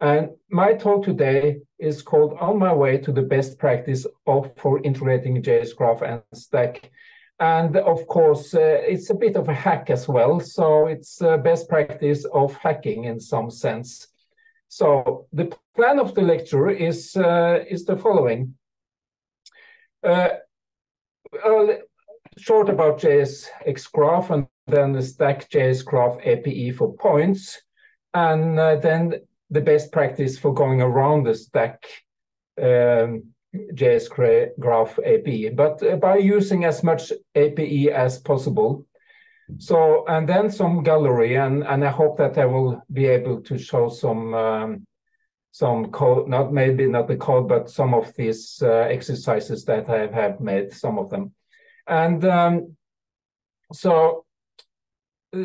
And my talk today is called On My Way to the Best Practice of for Integrating JSXGraph and Stack. And of course, uh, it's a bit of a hack as well. So it's uh, best practice of hacking in some sense. So the plan of the lecture is, uh, is the following. Uh, short about JSXGraph and then the stack JSXGraph API for points. And uh, then the best practice for going around the stack um, JSXGraph API, but uh, by using as much API as possible. So, and then some gallery, and, and I hope that I will be able to show some um, some code, not maybe not the code, but some of these uh, exercises that I have made, some of them. And um, so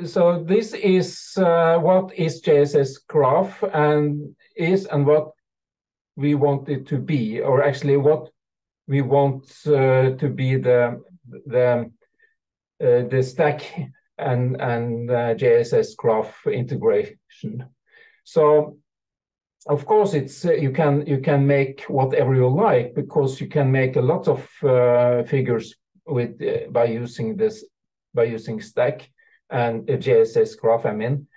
so this is uh, what is JSXGraph and is and what we want it to be, or actually what we want uh, to be the the uh, the stack and and uh, JSXGraph integration. So of course it's uh, you can you can make whatever you like because you can make a lot of uh, figures with by using this by using stack and a JSXGraph, I mean.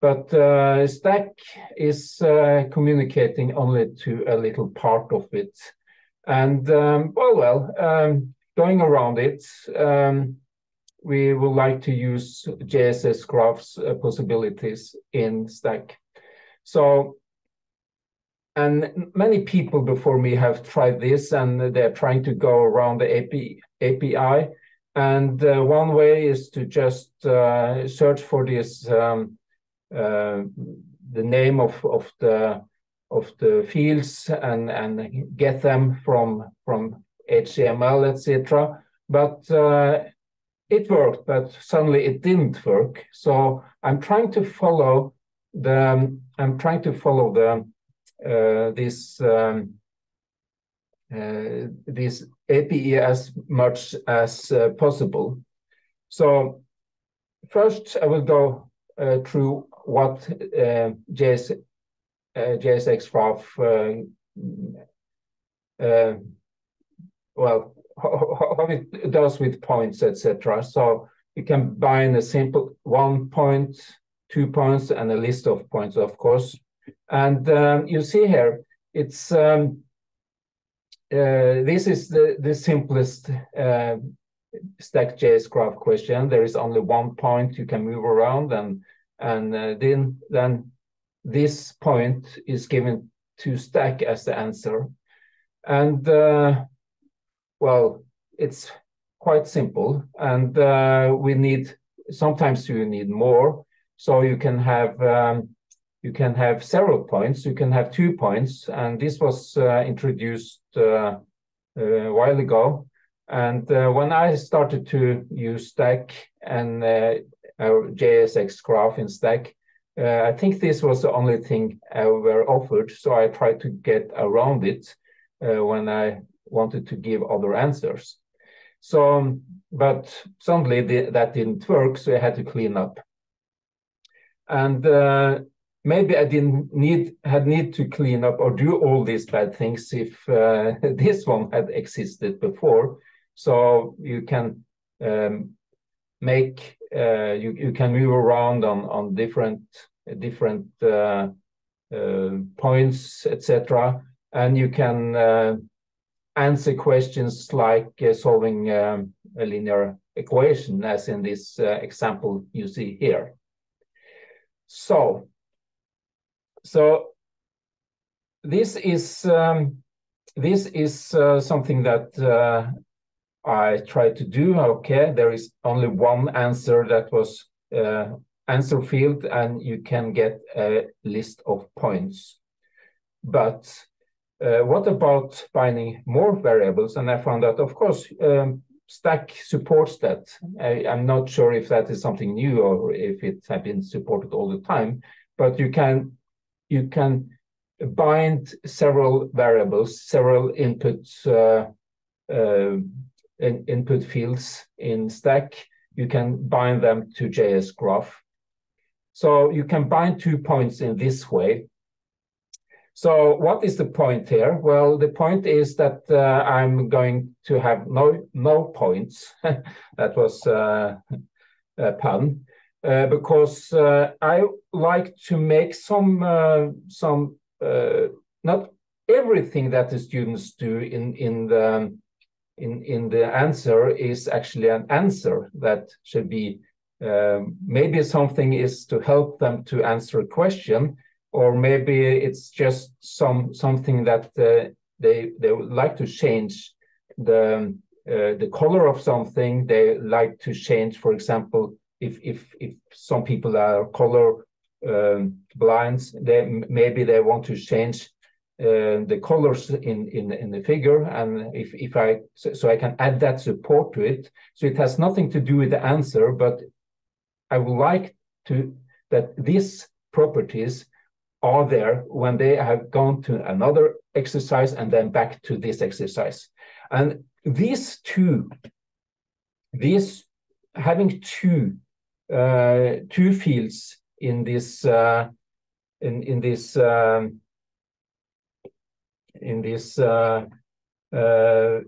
But uh, Stack is uh, communicating only to a little part of it. And um, well, well, um, going around it, um, we would like to use JSXGraph's uh, possibilities in Stack. So, and many people before me have tried this and they're trying to go around the API and uh, one way is to just uh, search for this um, uh, the name of, of the of the fields and and get them from from HTML etc. But uh, it worked, but suddenly it didn't work. So I'm trying to follow the I'm trying to follow the uh, this um, uh, this API as much as uh, possible. So first, I will go uh, through what JS, JSXGraph well, how it does with points, etc. So you can bind a simple one point, two points, and a list of points, of course. And um, you see here, it's um, uh, this is the, the simplest uh, Stack JSXGraph question. There is only one point you can move around, and and uh, then then this point is given to Stack as the answer. And uh, well, it's quite simple, and uh, we need sometimes you need more. So you can have um, you can have several points. You can have two points, and this was uh, introduced uh, a while ago. And uh, when I started to use Stack and JSXGraph in Stack, I think this was the only thing I were offered. So I tried to get around it when I wanted to give other answers. So, but suddenly the, that didn't work, so I had to clean up. And uh, maybe I didn't need had need to clean up or do all these bad things if uh, this one had existed before. So you can um, make uh, you you can move around on on different different uh, uh points, etc., and you can uh, answer questions like uh, solving um, a linear equation, as in this example you see here. So so this is um, this is uh, something that uh, I tried to do. Okay, there is only one answer that was uh, answer field, and you can get a list of points. But uh, what about binding more variables? And I found that, of course, um, Stack supports that. I, am not sure if that is something new or if it has been supported all the time, but you can you can bind several variables, several inputs, uh, uh, in, input fields in Stack. You can bind them to JSXGraph. So you can bind two points in this way. So what is the point here? Well, the point is that uh, I'm going to have no no points. that was uh, a pun. Uh, because uh, I like to make some uh, some not everything that the students do in in the in in the answer is actually an answer that should be um, maybe something is to help them to answer a question or maybe it's just some something that uh, they they would like to change the uh, the color of something. They like to change, for example, if if if some people are color um, blinds, they maybe they want to change uh, the colors in in in the figure, and if if I so, so I can add that support to it. So it has nothing to do with the answer, but I would like to that these properties are there when they have gone to another exercise and then back to this exercise. And these two, these having two two fields in this uh, in in this um, in this uh, uh,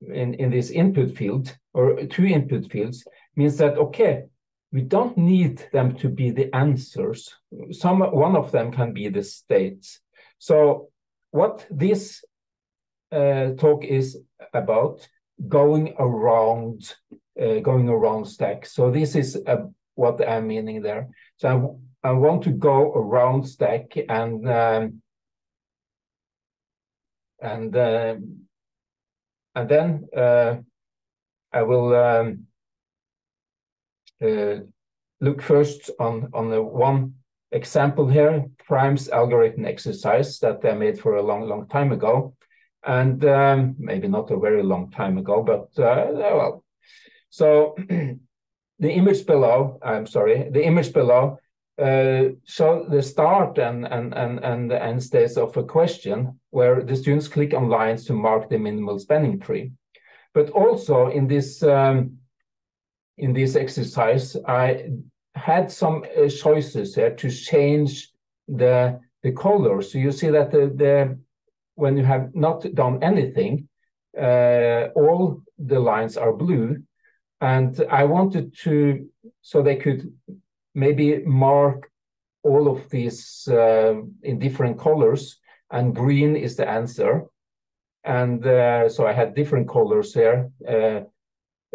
in in this input field or two input fields means that okay we don't need them to be the answers. Some one of them can be the states. So what this uh, talk is about going around uh, going around stack. So this is uh, what I'm meaning there. So I, I want to go around stack and um, and uh, and then uh, I will um, uh, look first on, on the one example here, Prim's algorithm exercise that they made for a long, long time ago. And um, maybe not a very long time ago, but uh, well. So the image below, I'm sorry, the image below uh, show the start and, and, and, and the end states of a question where the students click on lines to mark the minimal spanning tree. But also in this um, in this exercise, I had some uh, choices here to change the the color. So you see that the, the when you have not done anything, uh, all the lines are blue, and I wanted to so they could maybe mark all of these uh, in different colors, and green is the answer. And uh, so I had different colors here. Uh,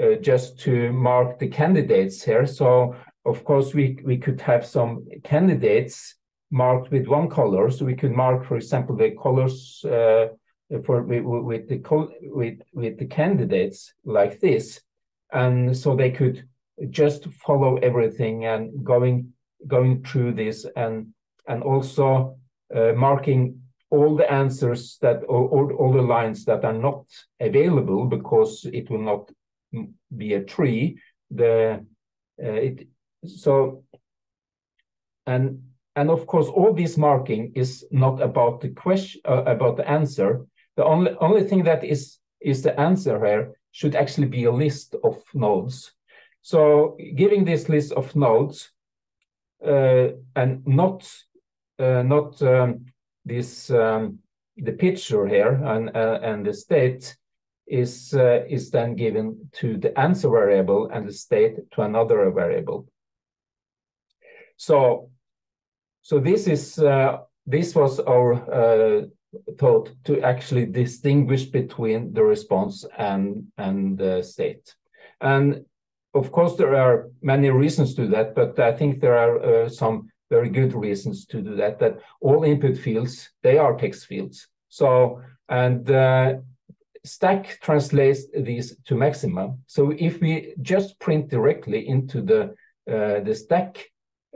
uh, just to mark the candidates here. So of course we we could have some candidates marked with one color. So we could mark, for example, the colors uh, for with, with the with with the candidates like this, and so they could just follow everything and going going through this and and also uh, marking all the answers that or, or all the lines that are not available because it will not be a tree. The uh, it so and and of course all this marking is not about the question uh, about the answer. The only only thing that is is the answer here should actually be a list of nodes. So giving this list of nodes uh, and not uh, not um, this um, the picture here and uh, and the state is, uh, is then given to the answer variable and the state to another variable. So, so this is uh, this was our uh, thought to actually distinguish between the response and and the state. And of course, there are many reasons to that, but I think there are uh, some very good reasons to do that. That all input fields they are text fields. So and uh, stack translates these to maxima. So if we just print directly into the uh, the stack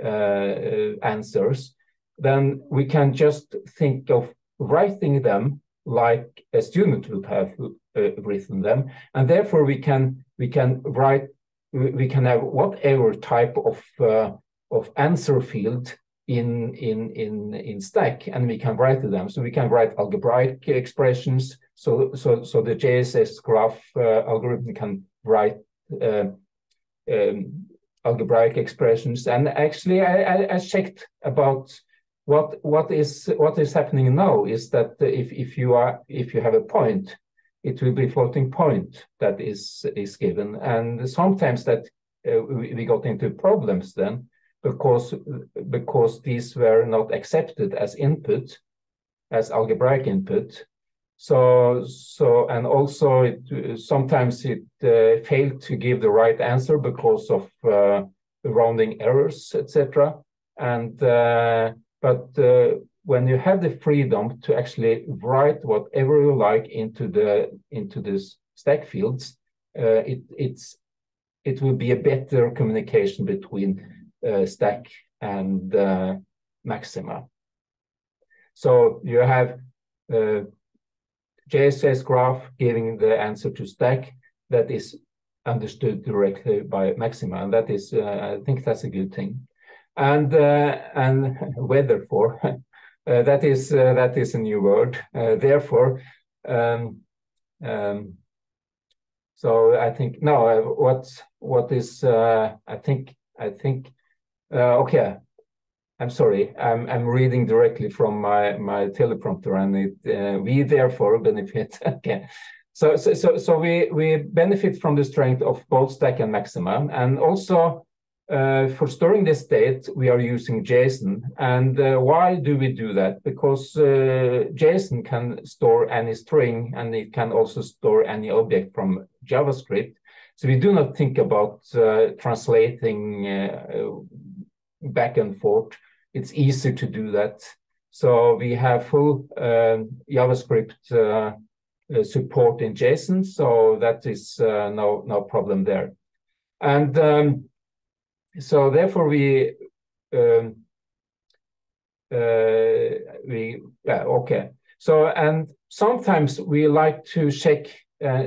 uh, answers, then we can just think of writing them like a student would have uh, written them, and therefore we can we can write we can have whatever type of uh, of answer field in in in in stack and we can write them. So we can write algebraic expressions. So so so the JSXGraph uh, algorithm can write uh, um, algebraic expressions. And actually I, I, I checked about what what is what is happening now is that if if you are if you have a point, it will be floating point that is is given, and sometimes that uh, we, we got into problems then because because these were not accepted as input, as algebraic input. So so and also it sometimes it uh, failed to give the right answer because of uh, rounding errors, etc. And uh, but uh, when you have the freedom to actually write whatever you like into the into this stack fields, uh, it it's it will be a better communication between uh, stack and uh, maxima. So you have uh, JSXGraph giving the answer to stack that is understood directly by maxima, and that is uh, I think that's a good thing. And uh, and weather for uh, that is that is a new word. therefore. Um, um, so I think no. What what is I think I think uh, okay, I'm sorry. I'm I'm reading directly from my my teleprompter, and it uh, we therefore benefit. okay, so so so so we we benefit from the strength of both stack and maxima, and also uh, for storing the state, we are using JSON. And uh, why do we do that? Because uh, JSON can store any string and it can also store any object from JavaScript. So we do not think about uh, translating uh, back and forth. It's easy to do that. So we have full um, JavaScript uh, support in JSON, so that is no no problem there. And um, so therefore we um, uh, we yeah okay. So and sometimes we like to check uh,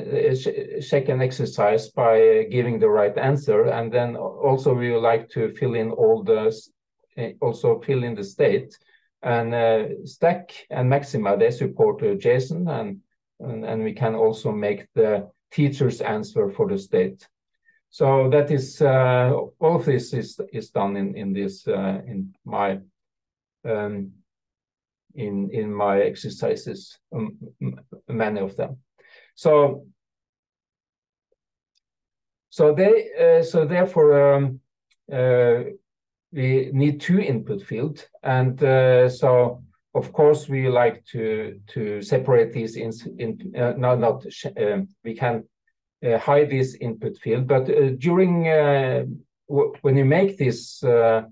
check an exercise by giving the right answer, and then also we like to fill in all the uh, also fill in the state. And uh, Stack and Maxima they support JSON, and, and and we can also make the teacher's answer for the state. So that is uh, all of this is is done in in this uh, in my um, in in my exercises, um, many of them. So, so they, uh, so therefore, um, uh, we need two input field, and uh, so of course we like to to separate these in, in uh, no, not um, we can uh, hide this input field, but uh, during uh, when you make this uh,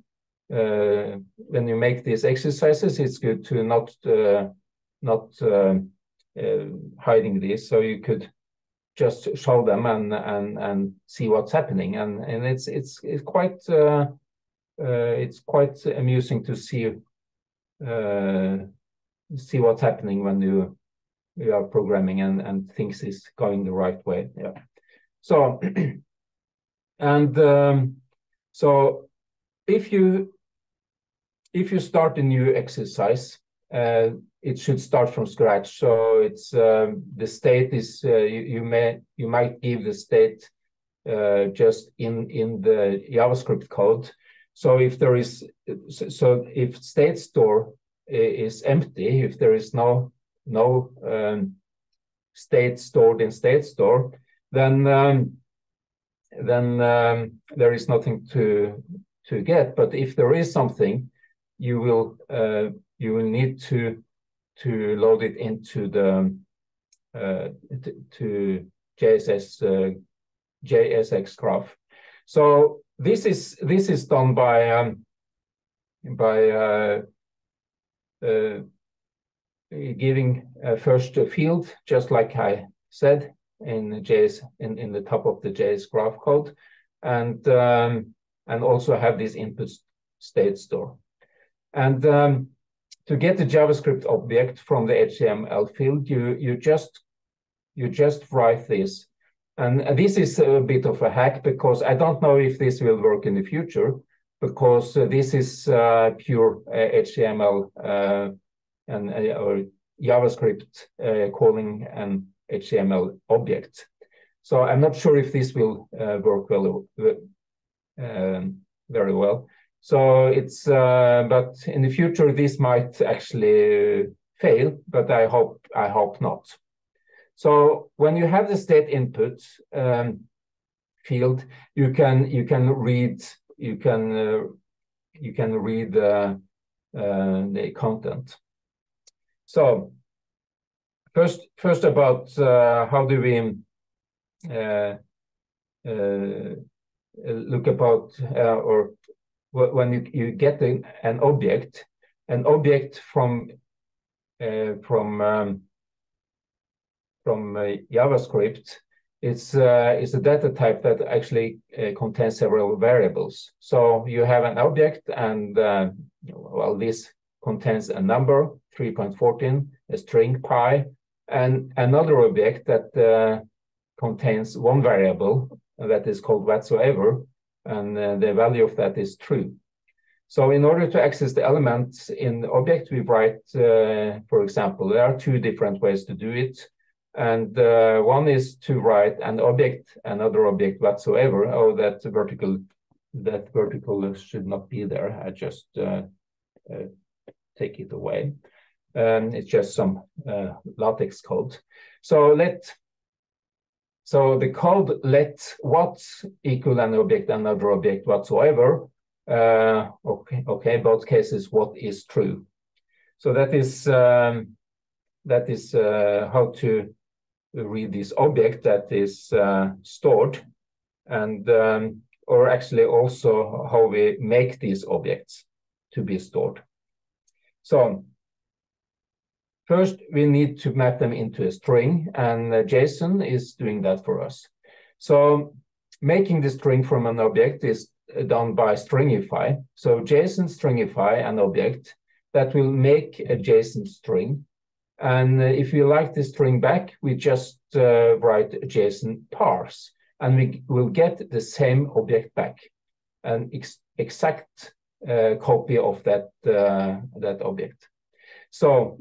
when you make these exercises, it's good to not not uh, hiding this, so you could just show them and and and see what's happening, and and it's it's it's quite uh, uh, it's quite amusing to see see what's happening when you you are programming and and things is going the right way. Yeah. So and um, so if you if you start a new exercise, uh, it should start from scratch. So it's um, the state is uh, you, you, may you might give the state uh, just in in the JavaScript code. So if there is so if state store is empty, if there is no no um, state stored in state store, then um, then um, there is nothing to to get. But if there is something, you will uh, you will need to to load it into the uh, to JSS uh, JSXGraph. So this is this is done by um, by uh, uh, giving first field, just like I said in JS in, in the top of the JSXGraph code, and um, and also have this input state store. And um, to get the JavaScript object from the HTML field, you you just you just write this. And this is a bit of a hack because I don't know if this will work in the future because this is uh, pure HTML uh, and uh, or JavaScript uh, calling an HTML object. So I'm not sure if this will work well um, very well. So it's, uh, but in the future, this might actually fail, but I hope, I hope not. So when you have the state input um, field, you can, you can read, you can, uh, you can read uh, the content. So first, first about uh, how do we uh, uh, look about or when you, you get an, an object, an object from uh, from um, from uh, JavaScript, it's uh, it's a data type that actually uh, contains several variables. So you have an object, and uh, well, this contains a number 3.14, a string pi, and another object that uh, contains one variable that is called whatsoever, and uh, the value of that is true. So in order to access the elements in the object, we write, uh, for example, there are two different ways to do it. And uh, one is to write an object, another object whatsoever. Oh, that vertical, that vertical should not be there. I just uh, uh take it away. It's just some uh, LaTeX code. So let so the code let what equal an object another object whatsoever. Uh, okay, okay, both cases what is true. So that is um, that is uh, how to read this object that is uh, stored, and um, or actually also how we make these objects to be stored. So First, we need to map them into a string, and uh, JSON is doing that for us. So making the string from an object is uh, done by stringify. So JSON stringify an object that will make a JSON string. And uh, if we like the string back, we just uh, write JSON parse, and we will get the same object back, an ex exact uh, copy of that, uh, that object. So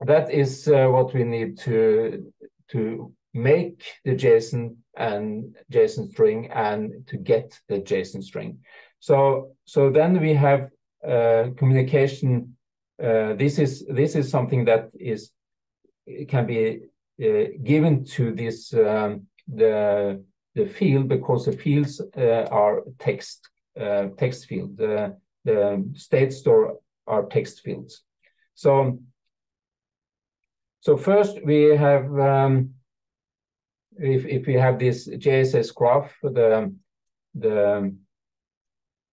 that is uh, what we need to to make the JSON and JSON string and to get the JSON string. So so then we have uh, communication. Uh, this is this is something that is can be uh, given to this um, the the field because the fields uh, are text uh, text field. The the state store are text fields. So so first we have, um, if, if we have this JSXGraph, the, the,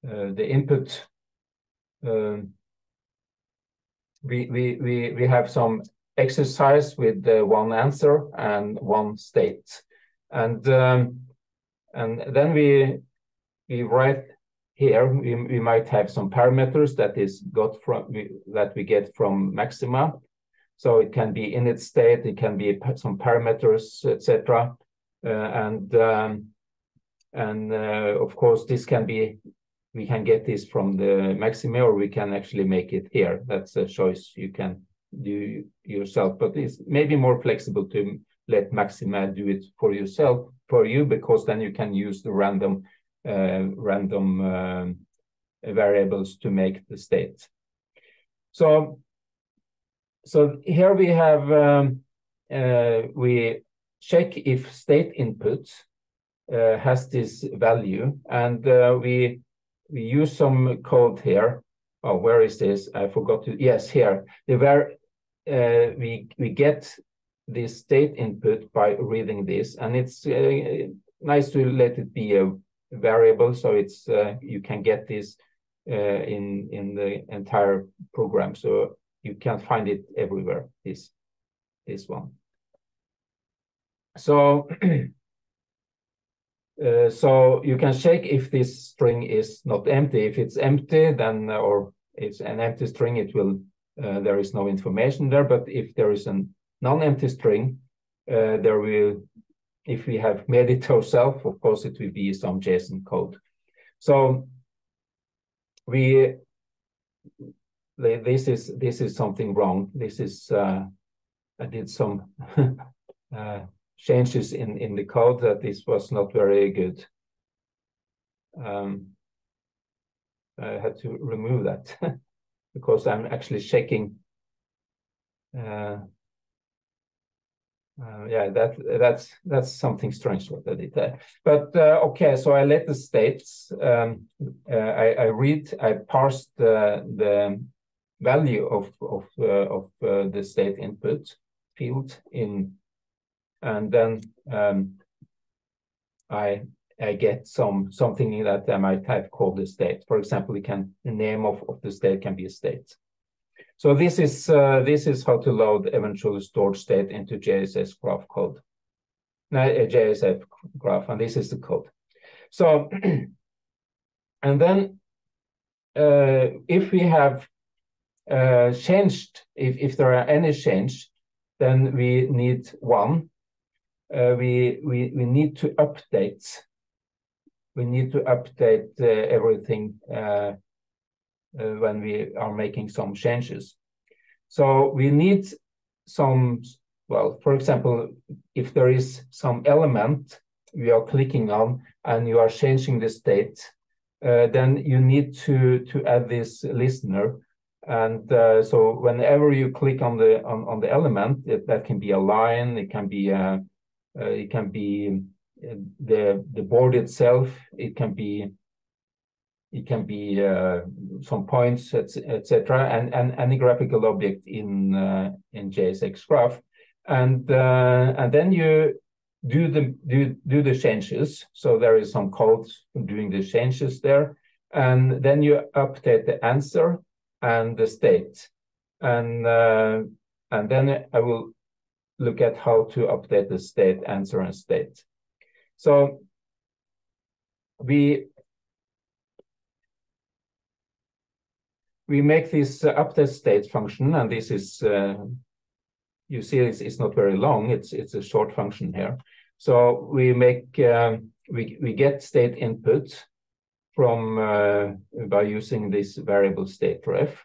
uh, the input, um, we, we, we, we have some exercise with uh, one answer and one state. And, um, and then we, we write here, we, we might have some parameters that is got from, we, that we get from Maxima so it can be init state, it can be some parameters, etc. Uh, and um, and uh, of course, this can be we can get this from the Maxima, or we can actually make it here. That's a choice you can do yourself, but it's maybe more flexible to let Maxima do it for yourself for you because then you can use the random uh, random um, variables to make the state. So so here we have, um, uh, we check if state input uh, has this value, and uh, we we use some code here. Oh, where is this? I forgot to. Yes, here. The where uh, we we get this state input by reading this, and it's uh, nice to let it be a variable, so it's uh, you can get this in in the entire program. So you can find it everywhere, this, this one. So, uh, so you can check if this string is not empty. If it's empty, then, or it's an empty string, it will, uh, there is no information there. But if there is a non-empty string, uh, there will, if we have made it ourselves, of course, it will be some JSON code. So we this is this is something wrong. This is uh, I did some uh, changes in in the code that this was not very good. Um, I had to remove that because I'm actually checking. Uh, uh, yeah, that that's that's something strange what I did there. But uh, okay, so I let the states. Um, uh, I, I read. I parsed the the value of of uh, of uh, the state input field in, and then um, I I get some something that I might type called the state. For example, can the name of, of the state can be a state. So this is uh, this is how to load eventually stored state into JSXGraph code. Now, a JSF graph, and this is the code. So, and then uh, if we have uh, changed, if, if there are any change, then we need one. Uh, we, we, we need to update. We need to update uh, everything uh, uh, when we are making some changes. So we need some, well, for example, if there is some element we are clicking on and you are changing the state, uh, then you need to, to add this listener. And uh, so whenever you click on the on, on the element, it, that can be a line, it can be a, uh, it can be uh, the the board itself, it can be it can be uh, some points, etc., and, and any graphical object in uh, in JSXGraph, and uh, and then you do the do do the changes. So there is some code doing the changes there, and then you update the answer and the state, and uh, and then I will look at how to update the state, answer, and state. So we we make this update state function, and this is, uh, you see it's, it's not very long, it's, it's a short function here. So we make, um, we, we get state input from, uh, by using this variable state ref.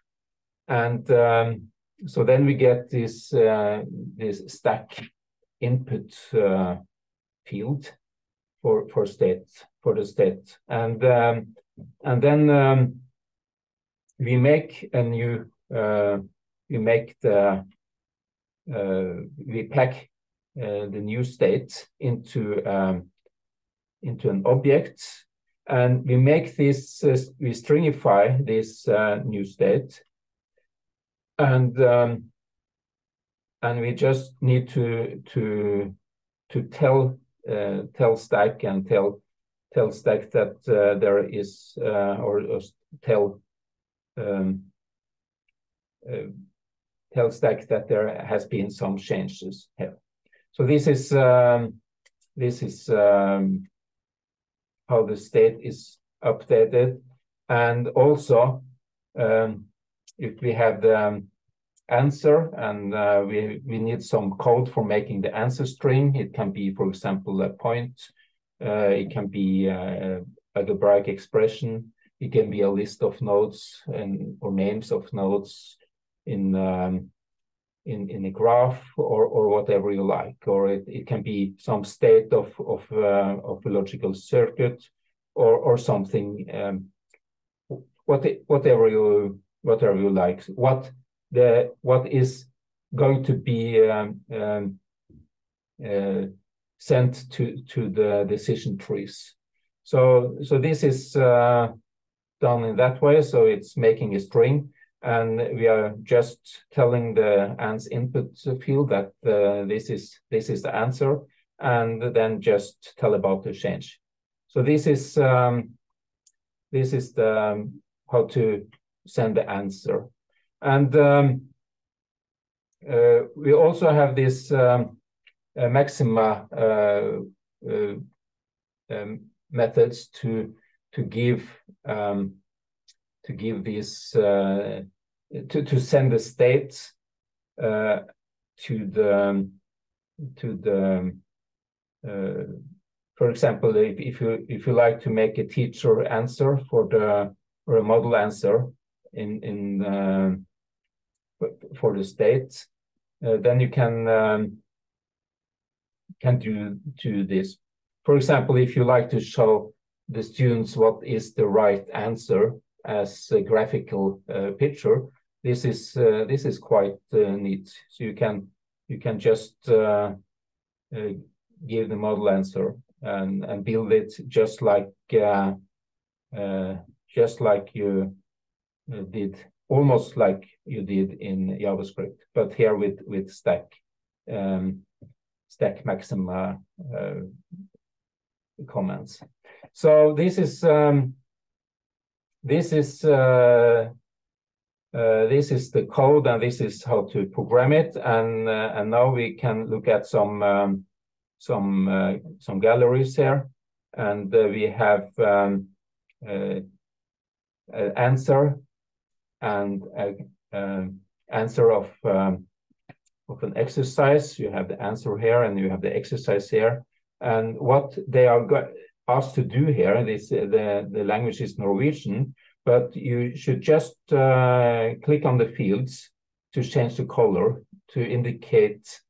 And um, so then we get this, uh, this stack input uh, field for, for state, for the state. And, um, and then um, we make a new uh, we make the uh, we pack uh, the new state into um, into an object and we make this uh, we stringify this uh, new state and um, and we just need to to to tell uh, tell stack and tell tell stack that there is or, or tell um, uh, tell stack that there has been some changes here. So this is um, this is um, how the state is updated, and also um, if we have the um, answer and uh, we we need some code for making the answer string. It can be, for example, a point. Uh, it can be uh, a algebraic expression. It can be a list of nodes and or names of nodes in um, in in a graph or or whatever you like, or it, it can be some state of of uh, of a logical circuit or or something. Um, what whatever you whatever you like. What the what is going to be um, um, uh, sent to to the decision trees. So so this is uh, done in that way. So it's making a string and we are just telling the ANS input field that uh, this is this is the answer and then just tell about the change. So this is um, this is the um, how to send the answer. And um, uh, we also have this um, uh, maxima uh, uh, um, methods to to give um, to give these uh, to to send the states uh, to the to the uh, for example if, if you if you like to make a teacher answer for the or a model answer in in uh, for the state uh, then you can um, can do do this. For example if you like to show the students what is the right answer as a graphical uh, picture, this is uh, this is quite uh, neat. So you can you can just uh, uh, give the model answer and and build it just like just like you did almost like you did in JavaScript, but here with with stack um, stack maxima comments. So this is um, this is uh, this is the code and this is how to program it. And uh, and now we can look at some um, some uh, some galleries here. And uh, we have um, uh, an answer and an answer of um, of an exercise. You have the answer here and you have the exercise here. And what they are asked to do here, this the, the language is Norwegian, but you should just uh, click on the fields to change the color to indicate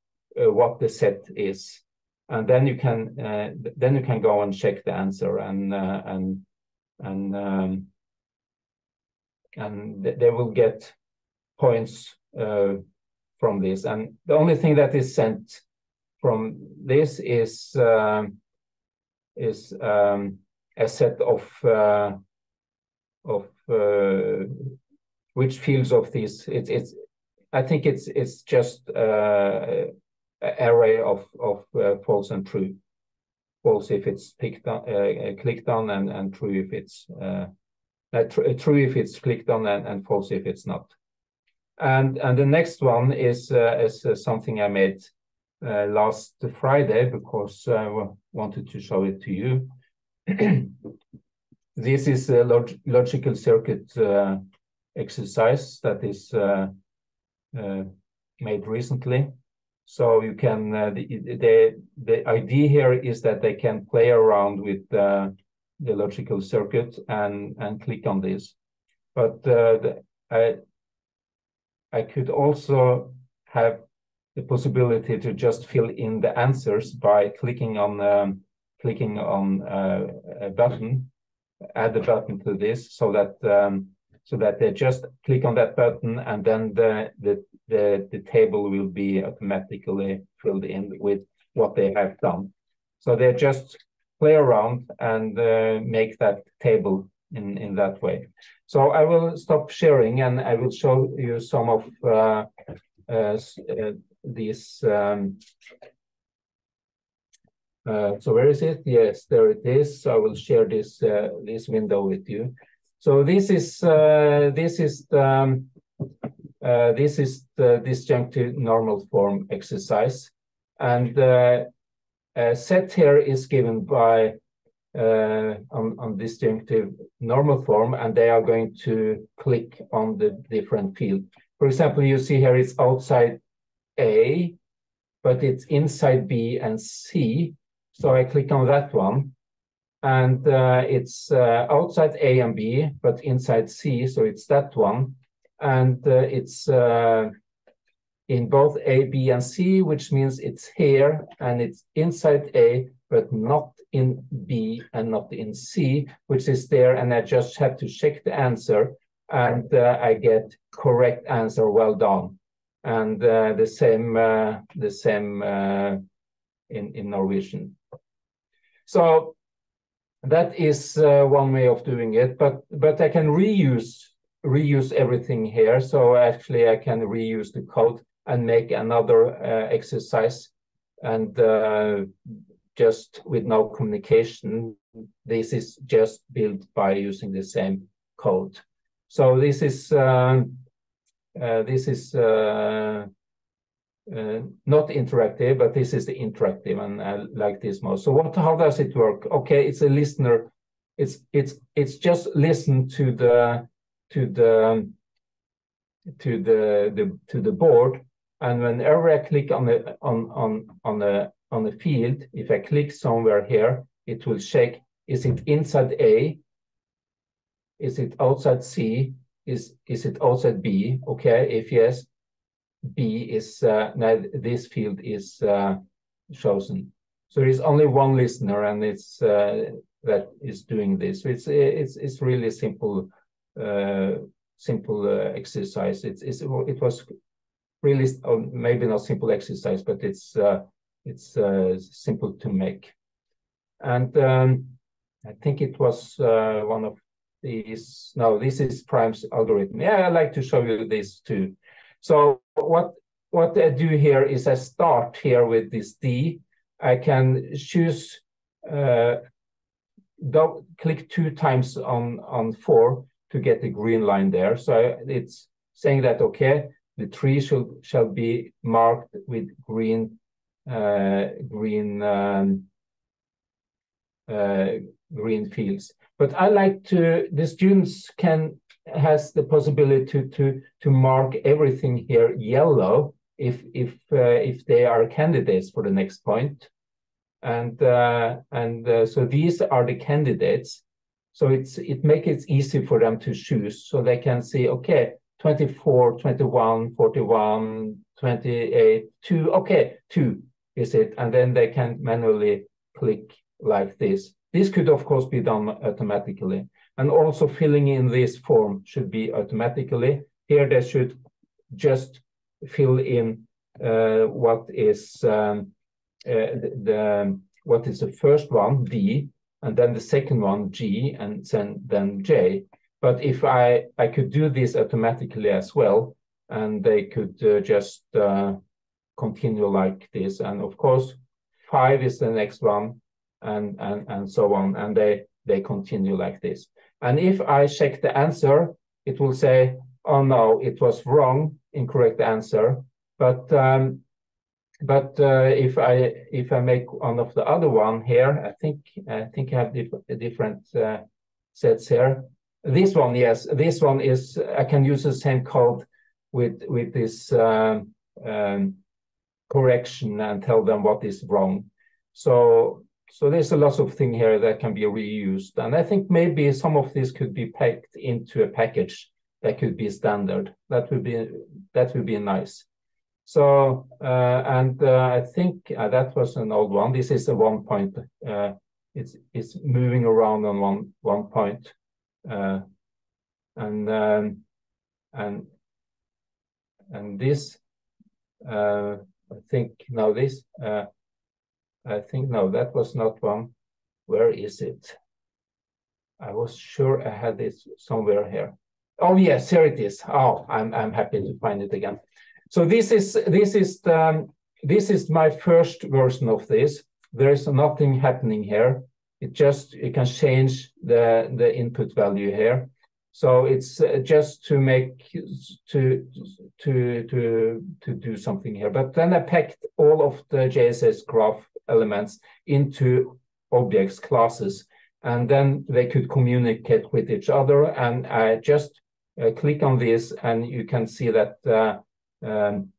uh, what the set is. And then you can uh, then you can go and check the answer and uh, and and um, and they will get points uh, from this. And the only thing that is sent from this is uh, is um, a set of uh, of uh, which fields of these it's it's I think it's it's just uh, an array of of uh, false and true false if it's picked on, uh, clicked on and and true if it's tr true if it's clicked on and, and false if it's not and and the next one is is something I made uh, last Friday because I wanted to show it to you. this is a log logical circuit uh, exercise that is uh, uh made recently. So you can uh, the, the the idea here is that they can play around with the logical circuit and and click on this. But the, I I could also have the possibility to just fill in the answers by clicking on um, clicking on uh, a button, add a button to this, so that um, so that they just click on that button and then the the the, the table will be automatically filled in with what they have done. So they just play around and uh, make that table in in that way. So I will stop sharing and I will show you some of uh, uh, uh this um, uh, so where is it? Yes, there it is. I will share this uh, this window with you. So this is uh, this is the, um, uh, this is the disjunctive normal form exercise, and uh, set here is given by uh, on on disjunctive normal form, and they are going to click on the different field. For example, you see here it's outside a, but it's inside B and C. So I click on that one. And uh, it's uh, outside A and B, but inside C. So it's that one. And uh, it's uh, in both A, B, and C, which means it's here and it's inside A, but not in B and not in C, which is there. And I just have to check the answer and uh, I get correct answer. Well done and uh, the same the same in in Norwegian. So that is uh, one way of doing it, but but I can reuse reuse everything here. So actually, I can reuse the code and make another uh, exercise, and uh, just with no communication. This is just built by using the same code. So this is. Um, uh, this is uh, Uh, not interactive, but this is the interactive, and I like this most. So what? How does it work? Okay, it's a listener. It's it's it's just listen to the to the to the, the to the board, and whenever I click on the on on on the on the field, if I click somewhere here, it will check: is it inside A? Is it outside C? is is it outside B? Okay, if yes, B is uh, now this field is uh, chosen. So there is only one listener, and it's uh, that is doing this. So it's it's it's really simple uh, simple uh, exercise. It's, it's, it was really, or maybe not simple exercise, but it's uh, it's simple to make. And um, I think it was one of these. No, this is Prim's algorithm. Yeah, I like to show you this too. So what what I do here is I start here with this D. I can choose uh, click two times on on four to get the green line there. So it's saying that okay, the tree shall shall be marked with green uh, green um, uh, green fields. But I like to the students can has the possibility to to to mark everything here yellow if if uh, if they are candidates for the next point. And uh, and uh, so these are the candidates. So it's it makes it easy for them to choose. So they can see okay 24 21 41 28 2 okay 2 is it. And then they can manually click like this. This could of course be done automatically and also filling in this form should be automatically. Here they should just fill in uh, what is um, uh, the, what is the first one D and then the second one G and then then J. But if I I could do this automatically as well and they could uh, just uh, continue like this. And of course five is the next one and and and so on. And they they continue like this and if I check the answer it will say oh no it was wrong incorrect answer but um, but uh, if I if I make one of the other one here, I think I think I have diff different uh, sets here. This one, yes, this one is I can use the same code with with this um, um, correction and tell them what is wrong. So so there's a lot of thing here that can be reused, and I think maybe some of this could be packed into a package that could be standard. That would be that would be nice. So, uh, and uh, I think uh, that was an old one. This is a one point. It's it's moving around on one one point. And um, and and this, I think now this, I think no, that was not one. Where is it? I was sure I had it somewhere here. Oh yes, here it is. Oh, I'm I'm happy to find it again. So this is this is the, this is my first version of this. There is nothing happening here. It just you can change the the input value here. So it's uh, just to make to to to to do something here. But then I packed all of the JSXGraph elements into objects classes, and then they could communicate with each other. And I just uh, click on this, and you can see that. Uh, um,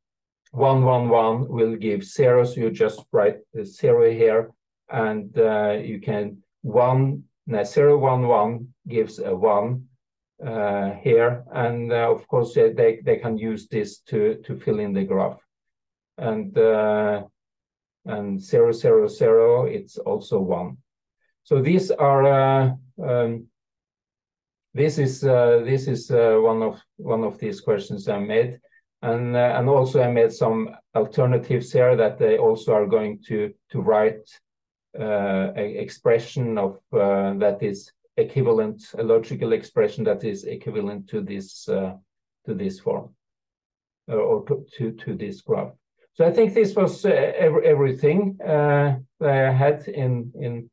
one one one will give zero, so you just write the zero here, and uh, you can one no, zero one one gives a one uh, here, and uh, of course they they can use this to to fill in the graph, and uh, and zero zero zero it's also one. So these are uh, um, this is uh, this is one of one of these questions I made. And, uh, and also I made some alternatives here that they also are going to, to write uh, a expression of uh, that is equivalent, a logical expression that is equivalent to this uh, to this form uh, or to, to this graph. So I think this was uh, every, everything that I had in in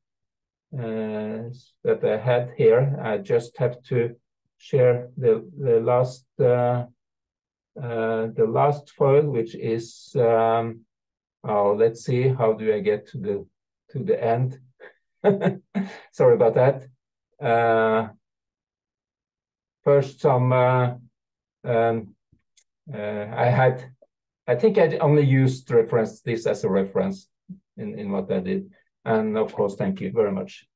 that I had here. I just have to share the the last uh, the last file, which is, um, oh, let's see, how do I get to the to the end? Sorry about that. Uh, first, some uh, um, uh, I had, I think I only used reference this as a reference in in what I did, and of course, thank you very much.